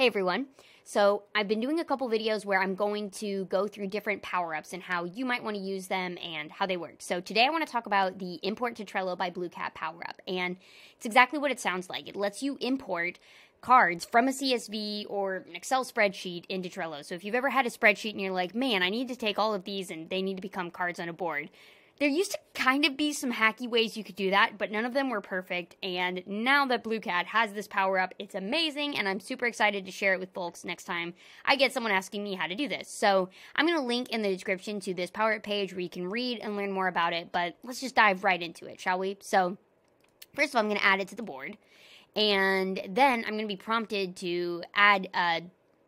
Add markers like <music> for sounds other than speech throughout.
Hey everyone. So, I've been doing a couple videos where I'm going to go through different power ups and how you might want to use them and how they work. So, today I want to talk about the Import to Trello by Blue Cat power up. And it's exactly what it sounds like. It lets you import cards from a CSV or an Excel spreadsheet into Trello. So, if you've ever had a spreadsheet and you're like, man, I need to take all of these and they need to become cards on a board, there used to kind of be some hacky ways you could do that, but none of them were perfect. And now that Blue Cat has this power up, it's amazing, and I'm super excited to share it with folks next time I get someone asking me how to do this. So I'm going to link in the description to this power up page where you can read and learn more about it, but let's just dive right into it, shall we? So, first of all, I'm going to add it to the board. And then I'm going to be prompted to add a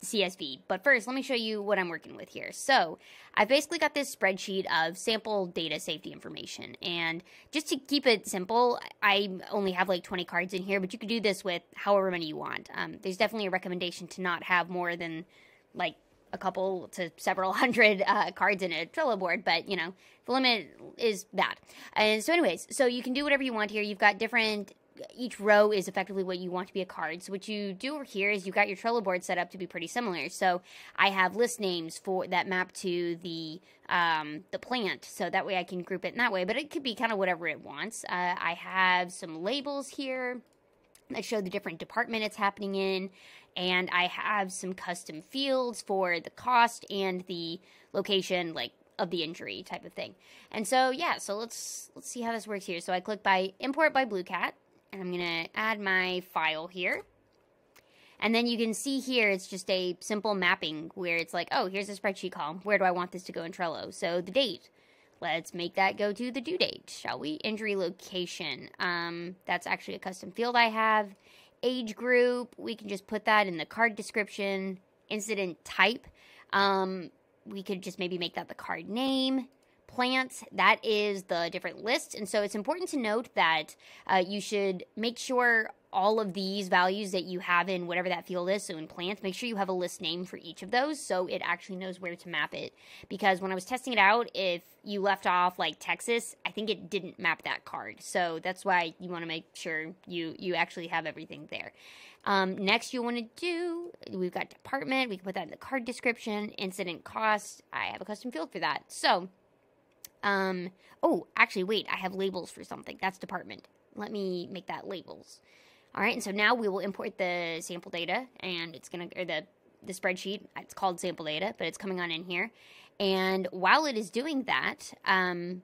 CSV. But first, let me show you what I'm working with here. So I've basically got this spreadsheet of sample data safety information. And just to keep it simple, I only have like 20 cards in here, but you could do this with however many you want. Um, there's definitely a recommendation to not have more than like a couple to several <laughs> hundred uh, cards in a Trello board, but you know, the limit is that. And so, anyways, so you can do whatever you want here. You've got different each row is effectively what you want to be a card. So what you do here is you've got your Trello board set up to be pretty similar. So I have list names for that map to the um, the plant, so that way I can group it in that way. But it could be kind of whatever it wants. Uh, I have some labels here that show the different department it's happening in, and I have some custom fields for the cost and the location, like of the injury type of thing. And so yeah, so let's let's see how this works here. So I click by import by Blue Cat and I'm going to add my file here. And then you can see here, it's just a simple mapping where it's like, oh, here's a spreadsheet column. Where do I want this to go in Trello? So the date. Let's make that go to the due date, shall we? Injury location. Um, that's actually a custom field I have. Age group. We can just put that in the card description. Incident type. Um, we could just maybe make that the card name plants, that is the different lists. And so it's important to note that uh, you should make sure all of these values that you have in whatever that field is, so in plants, make sure you have a list name for each of those so it actually knows where to map it. Because when I was testing it out, if you left off like Texas, I think it didn't map that card. So that's why you want to make sure you, you actually have everything there. Um, next, you want to do, we've got department, we can put that in the card description, incident cost, I have a custom field for that. So, um, oh, actually, wait, I have labels for something. That's department. Let me make that labels. All right, and so now we will import the sample data, and it's gonna or the the spreadsheet. It's called sample data, but it's coming on in here. And while it is doing that, um,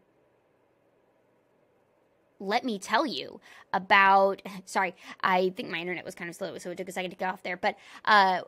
let me tell you about. <laughs> Sorry, I think my internet was kind of slow, so it took a second to get off there. But uh,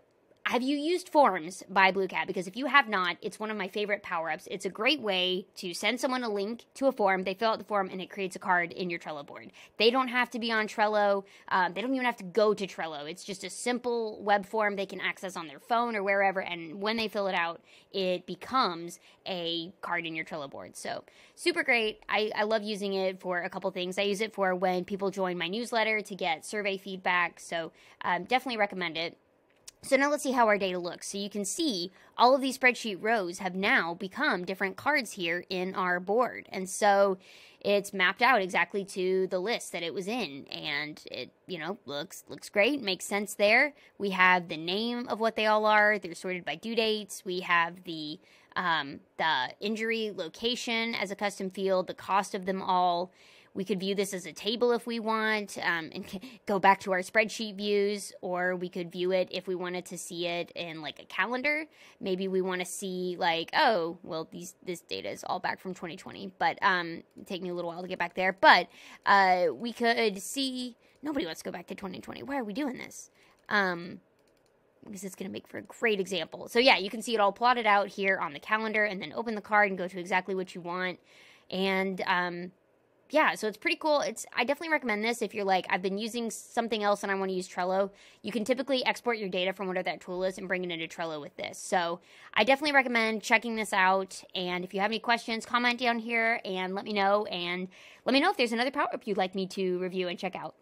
have you used Forms by Blue Cat? Because if you have not, it's one of my favorite power ups. It's a great way to send someone a link to a form. They fill out the form and it creates a card in your Trello board. They don't have to be on Trello. Um, they don't even have to go to Trello. It's just a simple web form they can access on their phone or wherever. And when they fill it out, it becomes a card in your Trello board. So super great. I, I love using it for a couple things. I use it for when people join my newsletter to get survey feedback. So um, definitely recommend it. So now let's see how our data looks. So you can see all of these spreadsheet rows have now become different cards here in our board. And so it's mapped out exactly to the list that it was in and it, you know, looks looks great, makes sense there. We have the name of what they all are. They're sorted by due dates. We have the um, the injury location as a custom field, the cost of them all. We could view this as a table if we want um, and go back to our spreadsheet views, or we could view it if we wanted to see it in like a calendar. Maybe we want to see like, oh, well, these this data is all back from 2020, but um, take me a little while to get back there. But uh, we could see. Nobody wants to go back to 2020. Why are we doing this? Um, because it's going to make for a great example. So yeah, you can see it all plotted out here on the calendar and then open the card and go to exactly what you want. And um, yeah, so it's pretty cool. It's I definitely recommend this if you're like I've been using something else and I want to use Trello. You can typically export your data from whatever that tool is and bring it into Trello with this. So I definitely recommend checking this out. And if you have any questions, comment down here and let me know. And let me know if there's another power up you'd like me to review and check out.